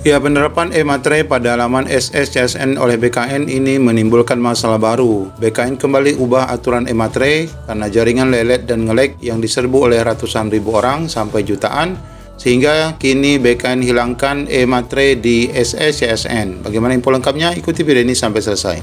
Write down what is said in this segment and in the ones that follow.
Ya, penerapan e-materai pada halaman SSCSN oleh BKN ini menimbulkan masalah baru. BKN kembali ubah aturan e-materai karena jaringan lelet dan ngelek yang diserbu oleh ratusan ribu orang sampai jutaan, sehingga kini BKN hilangkan e-materai di SSCSN. Bagaimana info lengkapnya? Ikuti video ini sampai selesai.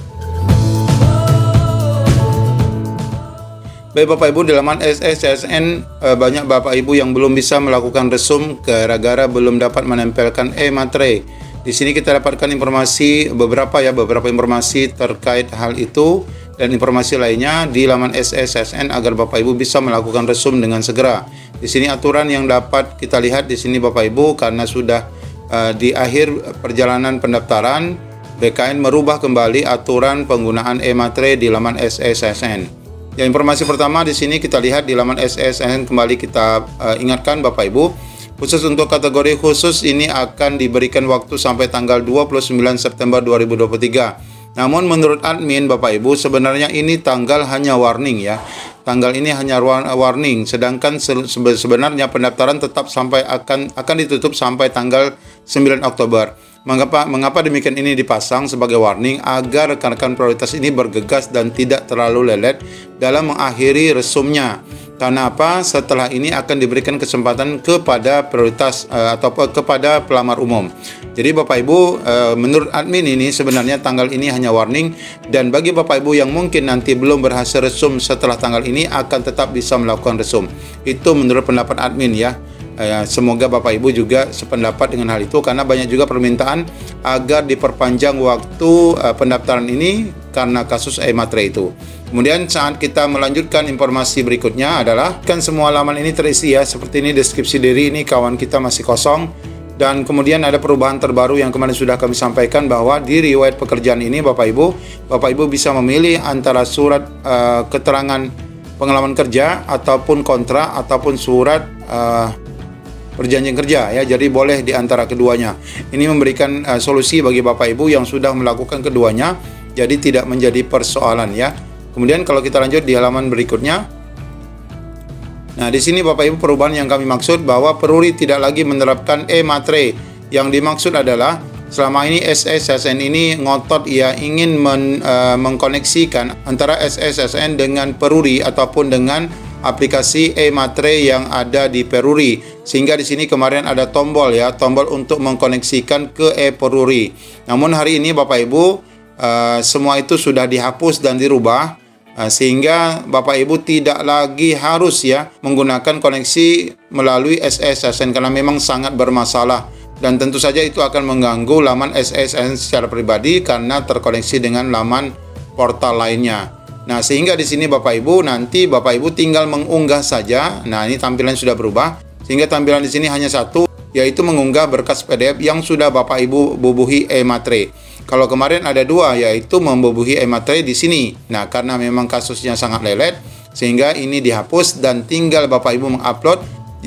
Baik Bapak Ibu, di laman SSCSN eh, banyak Bapak Ibu yang belum bisa melakukan resum gara-gara belum dapat menempelkan e-materai. Di sini kita dapatkan informasi beberapa ya beberapa informasi terkait hal itu dan informasi lainnya di laman SSSN agar Bapak Ibu bisa melakukan resum dengan segera. Di sini aturan yang dapat kita lihat di sini Bapak Ibu karena sudah uh, di akhir perjalanan pendaftaran BKN merubah kembali aturan penggunaan e-materai di laman SSSN. Ya, informasi pertama di sini kita lihat di laman SSN kembali kita uh, ingatkan Bapak Ibu, khusus untuk kategori khusus ini akan diberikan waktu sampai tanggal 29 September 2023. Namun menurut admin Bapak Ibu sebenarnya ini tanggal hanya warning ya. Tanggal ini hanya warning sedangkan sebenarnya pendaftaran tetap sampai akan akan ditutup sampai tanggal 9 Oktober. Mengapa, mengapa demikian ini dipasang sebagai warning agar rekan-rekan prioritas ini bergegas dan tidak terlalu lelet dalam mengakhiri resumnya. Karena apa? Setelah ini akan diberikan kesempatan kepada prioritas uh, atau kepada pelamar umum. Jadi Bapak Ibu, uh, menurut admin ini sebenarnya tanggal ini hanya warning dan bagi Bapak Ibu yang mungkin nanti belum berhasil resum setelah tanggal ini akan tetap bisa melakukan resum. Itu menurut pendapat admin ya. Ya, semoga Bapak Ibu juga sependapat dengan hal itu karena banyak juga permintaan agar diperpanjang waktu uh, pendaftaran ini karena kasus e-materai itu. Kemudian saat kita melanjutkan informasi berikutnya adalah kan semua halaman ini terisi ya seperti ini deskripsi diri ini kawan kita masih kosong dan kemudian ada perubahan terbaru yang kemarin sudah kami sampaikan bahwa di riwayat pekerjaan ini Bapak Ibu Bapak Ibu bisa memilih antara surat uh, keterangan pengalaman kerja ataupun kontrak ataupun surat uh, perjanjian kerja ya. Jadi boleh di antara keduanya. Ini memberikan uh, solusi bagi Bapak Ibu yang sudah melakukan keduanya jadi tidak menjadi persoalan ya. Kemudian kalau kita lanjut di halaman berikutnya Nah, di sini Bapak Ibu perubahan yang kami maksud bahwa Peruri tidak lagi menerapkan e-matre. Yang dimaksud adalah selama ini SSSN ini ngotot ia ingin men, uh, mengkoneksikan antara SSSN dengan Peruri ataupun dengan aplikasi e-matre yang ada di Peruri. Sehingga di sini kemarin ada tombol ya, tombol untuk mengkoneksikan ke e-Peruri. Namun hari ini Bapak Ibu uh, semua itu sudah dihapus dan dirubah uh, sehingga Bapak Ibu tidak lagi harus ya menggunakan koneksi melalui SSSN karena memang sangat bermasalah dan tentu saja itu akan mengganggu laman SSN secara pribadi karena terkoneksi dengan laman portal lainnya. Nah, sehingga di sini Bapak Ibu nanti Bapak Ibu tinggal mengunggah saja. Nah, ini tampilan sudah berubah. Sehingga tampilan di sini hanya satu, yaitu mengunggah berkas PDF yang sudah Bapak Ibu bubuhi e-matre. Kalau kemarin ada dua, yaitu membubuhi e-matre di sini. Nah, karena memang kasusnya sangat lelet, sehingga ini dihapus dan tinggal Bapak Ibu mengupload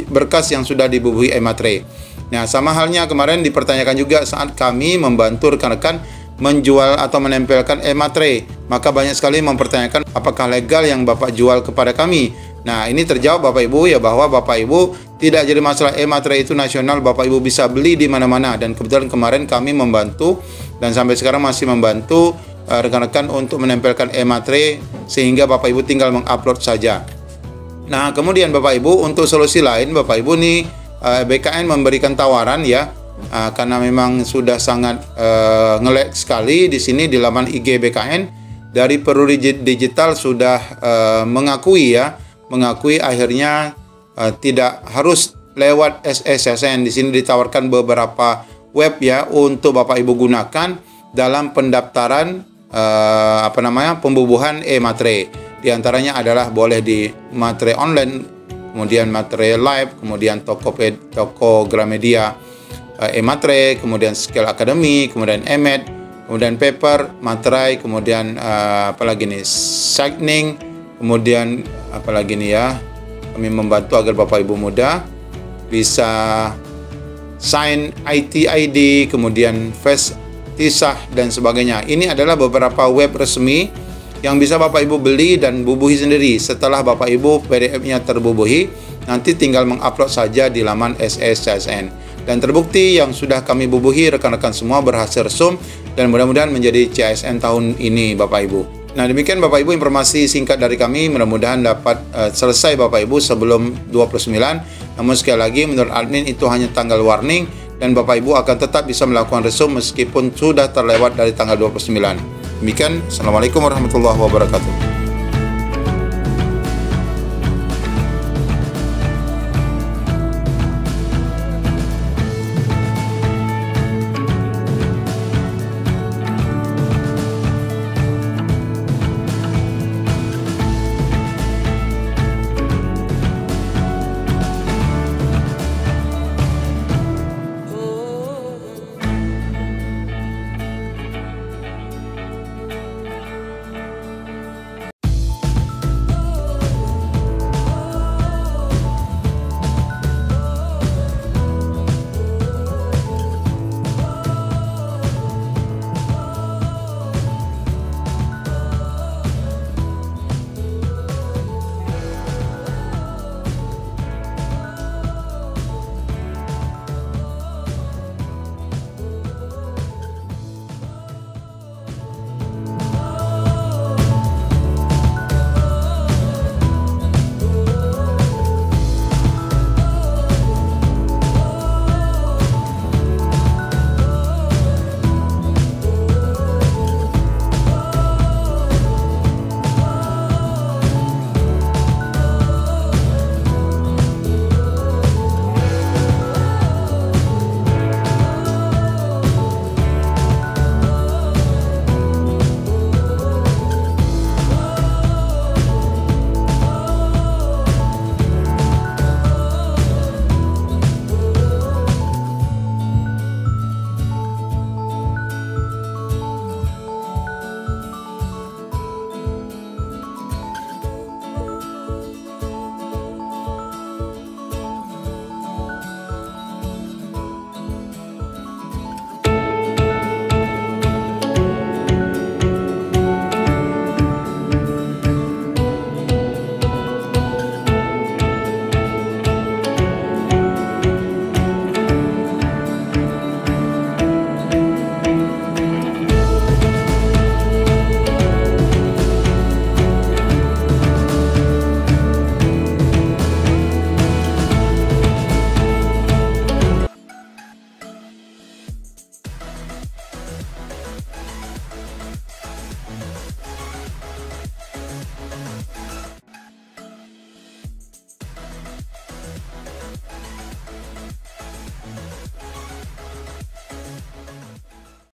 berkas yang sudah dibubuhi e-matre. Nah, sama halnya kemarin dipertanyakan juga saat kami membantu rekan-rekan menjual atau menempelkan e-matre. Maka banyak sekali mempertanyakan apakah legal yang Bapak jual kepada kami. Nah, ini terjawab Bapak Ibu ya bahwa Bapak Ibu tidak jadi masalah e-matre itu nasional, Bapak Ibu bisa beli di mana-mana dan kebetulan kemarin kami membantu dan sampai sekarang masih membantu eh, rekan-rekan untuk menempelkan e-matre sehingga Bapak Ibu tinggal mengupload saja. Nah, kemudian Bapak Ibu untuk solusi lain Bapak Ibu nih uh, BKN memberikan tawaran ya uh, karena memang sudah sangat uh, ngelek sekali di sini di laman IG BKN dari Peruri Digital sudah uh, mengakui ya mengakui akhirnya uh, tidak harus lewat SSSN di sini ditawarkan beberapa web ya untuk Bapak Ibu gunakan dalam pendaftaran uh, apa namanya pembubuhan e-matre. Di antaranya adalah boleh di matre online, kemudian matre live, kemudian toko toko Gramedia uh, e-matre, kemudian skill academy, kemudian emed, kemudian paper, materai, kemudian uh, apa lagi nih signing, kemudian apa lagi nih ya kami membantu agar bapak ibu muda bisa sign IT ID, kemudian face tisah dan sebagainya. Ini adalah beberapa web resmi yang bisa Bapak Ibu beli dan bubuhi sendiri. Setelah Bapak Ibu PDF-nya terbubuhi, nanti tinggal mengupload saja di laman SSCSN. Dan terbukti yang sudah kami bubuhi rekan-rekan semua berhasil resum dan mudah-mudahan menjadi CSN tahun ini Bapak Ibu. Nah demikian Bapak Ibu informasi singkat dari kami. Mudah-mudahan dapat uh, selesai Bapak Ibu sebelum 29 namun sekali lagi menurut admin itu hanya tanggal warning dan Bapak Ibu akan tetap bisa melakukan resum meskipun sudah terlewat dari tanggal 29 demikian Assalamualaikum warahmatullahi wabarakatuh